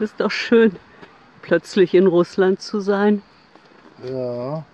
Ist doch schön, plötzlich in Russland zu sein. Ja.